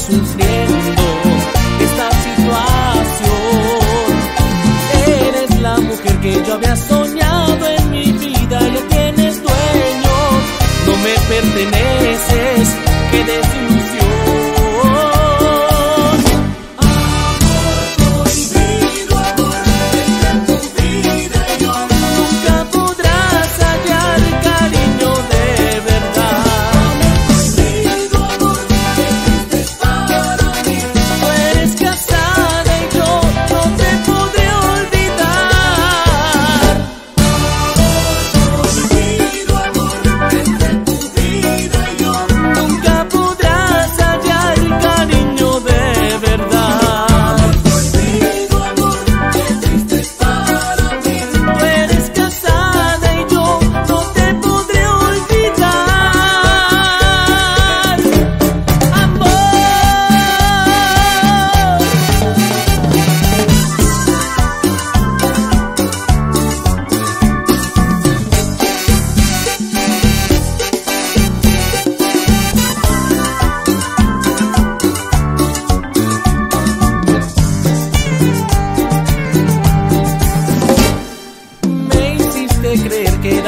sufriendo esta situación. Eres la mujer que yo había soñado en mi vida, ya tienes dueño, no me perteneces, que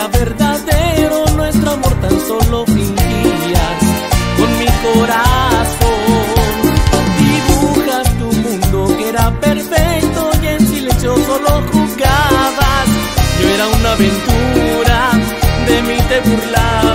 verdadero, nuestro amor tan solo fingías con mi corazón. Dibujas tu mundo que era perfecto y en silencio solo jugabas. Yo era una aventura, de mí te burlabas.